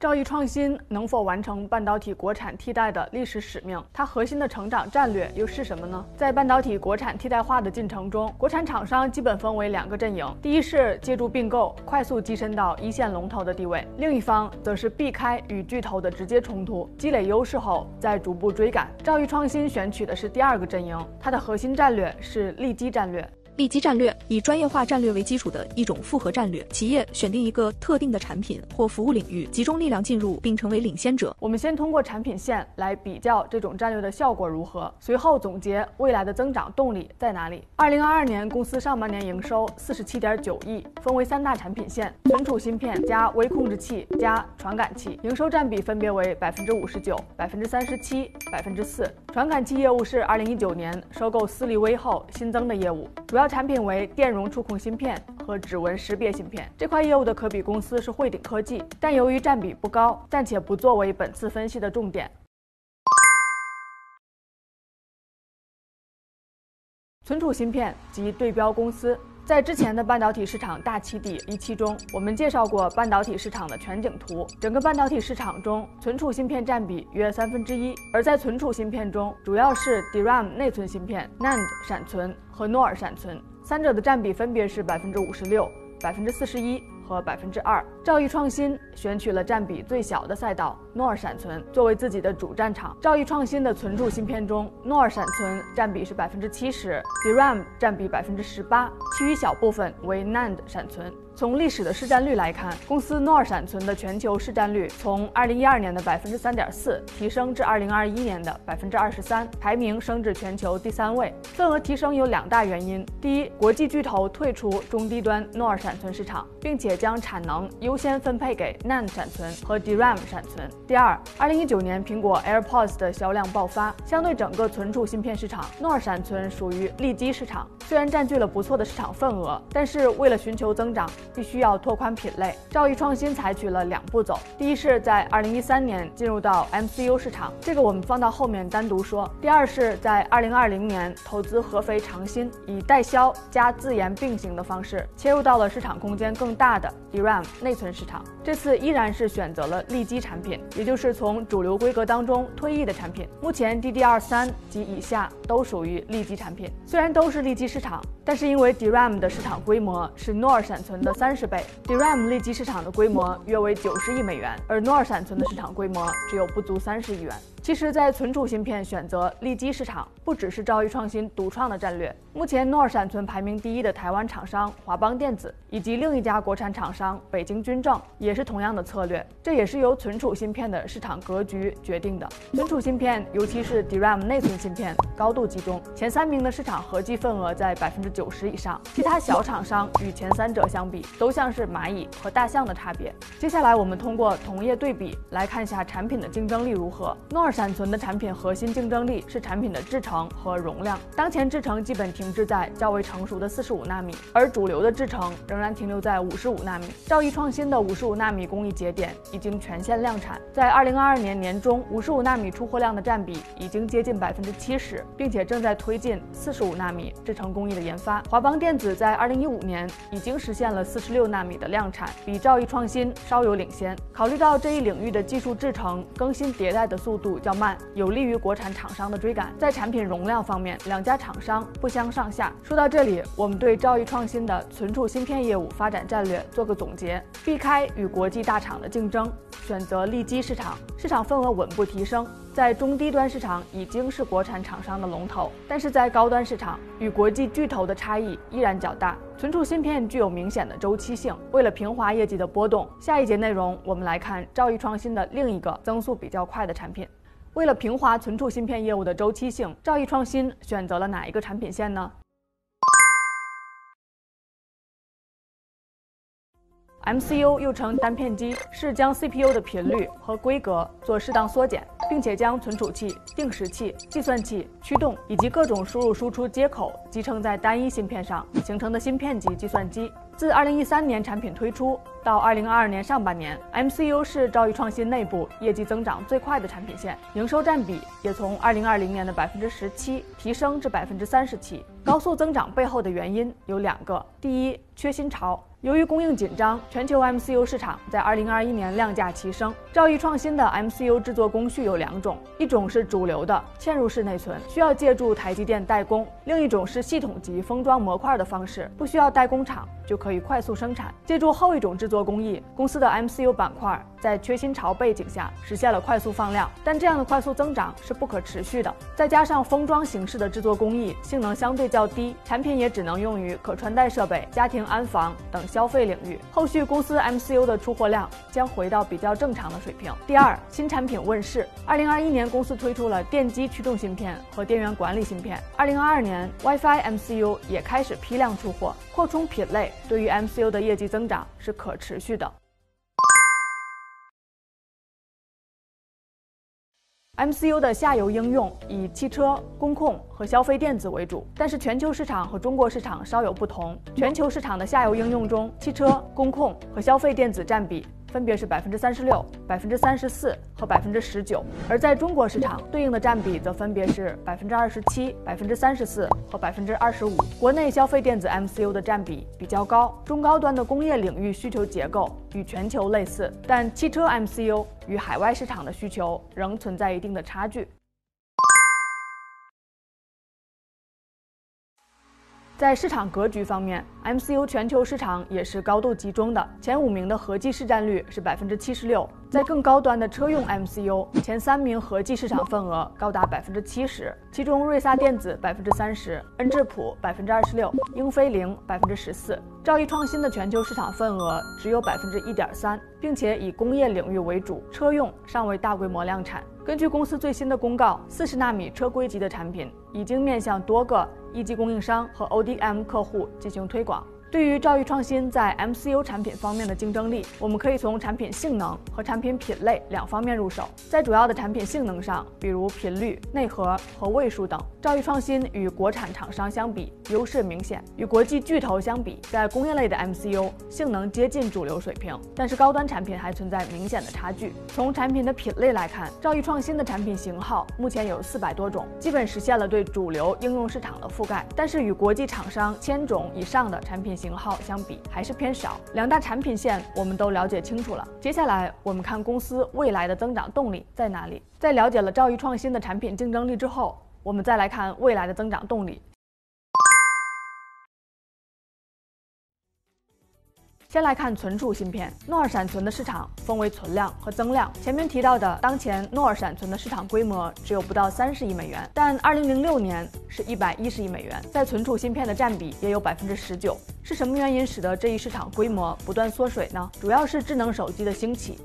兆易创新能否完成半导体国产替代的历史使命？它核心的成长战略又是什么呢？在半导体国产替代化的进程中，国产厂商基本分为两个阵营：第一是借助并购快速跻身到一线龙头的地位；另一方则是避开与巨头的直接冲突，积累优势后再逐步追赶。兆易创新选取的是第二个阵营，它的核心战略是利基战略。利基战略以专业化战略为基础的一种复合战略，企业选定一个特定的产品或服务领域，集中力量进入并成为领先者。我们先通过产品线来比较这种战略的效果如何，随后总结未来的增长动力在哪里。二零二二年公司上半年营收四十七点九亿，分为三大产品线：存储芯片加微控制器加传感器，营收占比分别为百分之五十九、百分之三十七、百分之四。传感器业务是二零一九年收购思利威后新增的业务，主要。产品为电容触控芯片和指纹识别芯片，这块业务的可比公司是汇顶科技，但由于占比不高，暂且不作为本次分析的重点。存储芯片及对标公司，在之前的半导体市场大起底一期中，我们介绍过半导体市场的全景图。整个半导体市场中，存储芯片占比约三分之一，而在存储芯片中，主要是 DRAM 内存芯片、NAND 闪存和 NOR 闪存，三者的占比分别是百分之五十六、百分之四十一。和百分之二，兆易创新选取了占比最小的赛道——诺尔闪存，作为自己的主战场。兆易创新的存储芯片中，诺尔闪存占比是百分之七十，DRAM 占比百分之十八，其余小部分为 NAND 闪存。从历史的市占率来看，公司诺尔闪存的全球市占率从二零一二年的百分之三点四提升至二零二一年的百分之二十三，排名升至全球第三位。份额提升有两大原因：第一，国际巨头退出中低端诺尔闪存市场，并且将产能优先分配给 NAND 闪存和 DRAM 闪存；第二，二零一九年苹果 AirPods 的销量爆发，相对整个存储芯片市场，诺尔闪存属于利基市场，虽然占据了不错的市场份额，但是为了寻求增长。必须要拓宽品类。兆易创新采取了两步走：第一是在二零一三年进入到 MCU 市场，这个我们放到后面单独说；第二是在二零二零年投资合肥长鑫，以代销加自研并行的方式切入到了市场空间更大的 DRAM 内存市场。这次依然是选择了利基产品，也就是从主流规格当中退役的产品。目前 DDR 三及以下都属于利基产品，虽然都是利基市场。但是因为 DRAM 的市场规模是 NOR 闪存的三十倍，DRAM 利基市场的规模约为九十亿美元，而 NOR 闪存的市场规模只有不足三十亿元。其实，在存储芯片选择利基市场，不只是兆易创新独创的战略。目前，诺尔闪存排名第一的台湾厂商华邦电子，以及另一家国产厂商北京军政，也是同样的策略。这也是由存储芯片的市场格局决定的。存储芯片，尤其是 DRAM 内存芯片，高度集中，前三名的市场合计份额在百分之九十以上。其他小厂商与前三者相比，都像是蚂蚁和大象的差别。接下来，我们通过同业对比来看一下产品的竞争力如何。诺尔。闪存的产品核心竞争力是产品的制程和容量。当前制程基本停滞在较为成熟的四十五纳米，而主流的制程仍然停留在五十五纳米。兆易创新的五十五纳米工艺节点已经全线量产，在二零二二年年中，五十五纳米出货量的占比已经接近百分之七十，并且正在推进四十五纳米制程工艺的研发。华邦电子在二零一五年已经实现了四十六纳米的量产，比兆易创新稍有领先。考虑到这一领域的技术制程更新迭代的速度。较慢，有利于国产厂商的追赶。在产品容量方面，两家厂商不相上下。说到这里，我们对兆易创新的存储芯片业务发展战略做个总结：避开与国际大厂的竞争，选择利基市场，市场份额稳步提升。在中低端市场已经是国产厂商的龙头，但是在高端市场与国际巨头的差异依然较大。存储芯片具有明显的周期性，为了平滑业绩的波动，下一节内容我们来看兆易创新的另一个增速比较快的产品。为了平滑存储芯片业务的周期性，兆易创新选择了哪一个产品线呢？？MCU 又称单片机，是将 CPU 的频率和规格做适当缩减，并且将存储器、定时器、计算器、驱动以及各种输入输出接口集成在单一芯片上形成的芯片级计算机。自二零一三年产品推出到二零二二年上半年，MCU 是兆易创新内部业绩增长最快的产品线，营收占比也从二零二零年的百分之十七提升至百分之三十七。高速增长背后的原因有两个：第一，缺芯潮。由于供应紧张，全球 MCU 市场在2021年量价齐升。兆易创新的 MCU 制作工序有两种，一种是主流的嵌入式内存，需要借助台积电代工；另一种是系统级封装模块的方式，不需要代工厂就可以快速生产。借助后一种制作工艺，公司的 MCU 板块在缺芯潮背景下实现了快速放量，但这样的快速增长是不可持续的。再加上封装形式的制作工艺性能相对较低，产品也只能用于可穿戴设备、家庭安防等。消费领域，后续公司 MCU 的出货量将回到比较正常的水平。第二，新产品问世。二零二一年，公司推出了电机驱动芯片和电源管理芯片。二零二二年，WiFi MCU 也开始批量出货，扩充品类，对于 MCU 的业绩增长是可持续的。MCU 的下游应用以汽车、工控和消费电子为主，但是全球市场和中国市场稍有不同。全球市场的下游应用中，汽车、工控和消费电子占比。分别是百分之三十六、百分之三十四和百分之十九，而在中国市场，对应的占比则分别是百分之二十七、百分之三十四和百分之二十五。国内消费电子 MCU 的占比比较高，中高端的工业领域需求结构与全球类似，但汽车 MCU 与海外市场的需求仍存在一定的差距。在市场格局方面，MCU 全球市场也是高度集中的，前五名的合计市占率是百分之七十六。在更高端的车用 MCU，前三名合计市场份额高达百分之七十，其中瑞萨电子百分之三十，恩智浦百分之二十六，英飞凌百分之十四。兆易创新的全球市场份额只有百分之一点三，并且以工业领域为主，车用尚未大规模量产。根据公司最新的公告，四十纳米车规级的产品已经面向多个。一级供应商和 ODM 客户进行推广。对于兆易创新在 MCU 产品方面的竞争力，我们可以从产品性能和产品品类两方面入手。在主要的产品性能上，比如频率、内核和位数等，兆易创新与国产厂商相比优势明显。与国际巨头相比，在工业类的 MCU 性能接近主流水平，但是高端产品还存在明显的差距。从产品的品类来看，兆易创新的产品型号目前有四百多种，基本实现了对主流应用市场的覆盖，但是与国际厂商千种以上的产品。型号相比还是偏少，两大产品线我们都了解清楚了。接下来我们看公司未来的增长动力在哪里。在了解了兆易创新的产品竞争力之后，我们再来看未来的增长动力。先来看存储芯片，诺尔闪存的市场分为存量和增量。前面提到的，当前诺尔闪存的市场规模只有不到三十亿美元，但二零零六年是一百一十亿美元，在存储芯片的占比也有百分之十九。是什么原因使得这一市场规模不断缩水呢？主要是智能手机的兴起。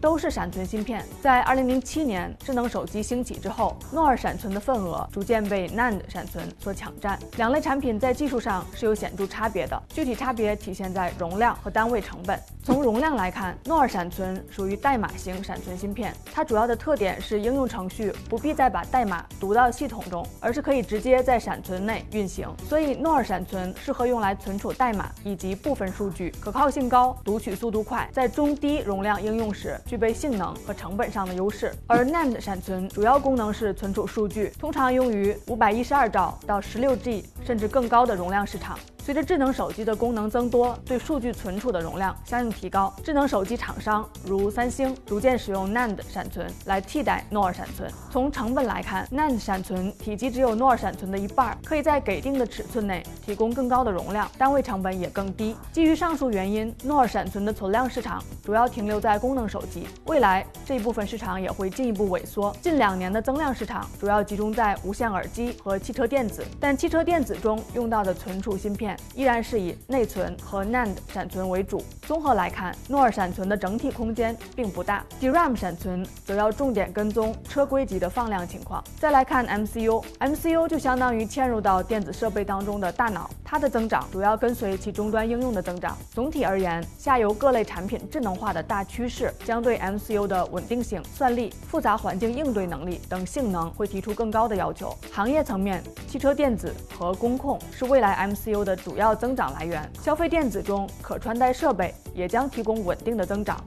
都是闪存芯片。在二零零七年智能手机兴起之后，诺尔闪存的份额逐渐被 NAND 闪存所抢占。两类产品在技术上是有显著差别的，具体差别体现在容量和单位成本。从容量来看，诺尔闪存属于代码型闪存芯片，它主要的特点是应用程序不必再把代码读到系统中，而是可以直接在闪存内运行。所以诺尔闪存适合用来存储代码以及部分数据，可靠性高，读取速度快，在中低容量应用时。具具备性能和成本上的优势，而 NAND 闪存主要功能是存储数据，通常用于五百一十二兆到十六 G 甚至更高的容量市场。随着智能手机的功能增多，对数据存储的容量相应提高，智能手机厂商如三星逐渐使用 NAND 闪存来替代 NOR 闪存。从成本来看，NAND 闪存体积只有诺尔闪存的一半，可以在给定的尺寸内提供更高的容量，单位成本也更低。基于上述原因，，NOR 闪存的存量市场主要停留在功能手机，未来这一部分市场也会进一步萎缩。近两年的增量市场主要集中在无线耳机和汽车电子，但汽车电子中用到的存储芯片。依然是以内存和 NAND 闪存为主。综合来看，诺尔闪存的整体空间并不大，DRAM 闪存则要重点跟踪车规级的放量情况。再来看 MCU，MCU 就相当于嵌入到电子设备当中的大脑，它的增长主要跟随其终端应用的增长。总体而言，下游各类产品智能化的大趋势将对 MCU 的稳定性、算力、复杂环境应对能力等性能会提出更高的要求。行业层面，汽车电子和工控是未来 MCU 的主要增长来源，消费电子中可穿戴设备也将提供稳定的增长。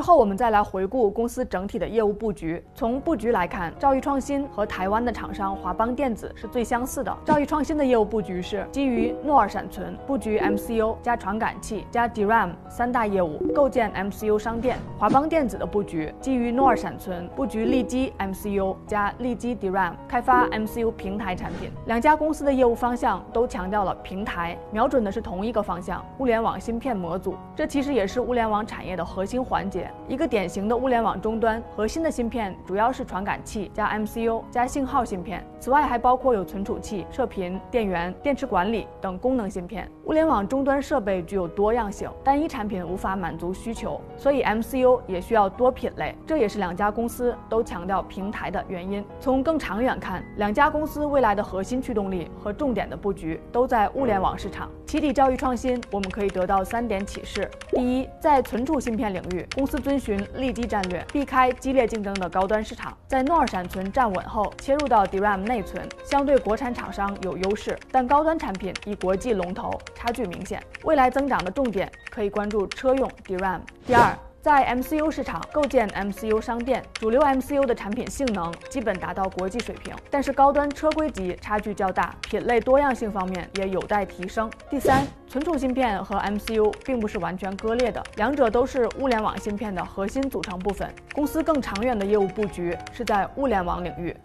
之后，我们再来回顾公司整体的业务布局。从布局来看，兆易创新和台湾的厂商华邦电子是最相似的。兆易创新的业务布局是基于诺尔闪存，布局 MCU 加传感器加 DRAM 三大业务，构建 MCU 商店。华邦电子的布局基于诺尔闪存，布局立基 MCU 加立基 DRAM，开发 MCU 平台产品。两家公司的业务方向都强调了平台，瞄准的是同一个方向——物联网芯片模组。这其实也是物联网产业的核心环节。一个典型的物联网终端核心的芯片主要是传感器加 MCU 加信号芯片，此外还包括有存储器、射频、电源、电池管理等功能芯片。物联网终端设备具有多样性，单一产品无法满足需求，所以 MCU 也需要多品类。这也是两家公司都强调平台的原因。从更长远看，两家公司未来的核心驱动力和重点的布局都在物联网市场。启底教育创新，我们可以得到三点启示：第一，在存储芯片领域，公司遵循利基战略，避开激烈竞争的高端市场，在诺尔闪存站稳后，切入到 DRAM 内存，相对国产厂商有优势，但高端产品与国际龙头差距明显。未来增长的重点可以关注车用 DRAM。第二。在 MCU 市场构建 MCU 商店，主流 MCU 的产品性能基本达到国际水平，但是高端车规级差距较大，品类多样性方面也有待提升。第三，存储芯片和 MCU 并不是完全割裂的，两者都是物联网芯片的核心组成部分。公司更长远的业务布局是在物联网领域。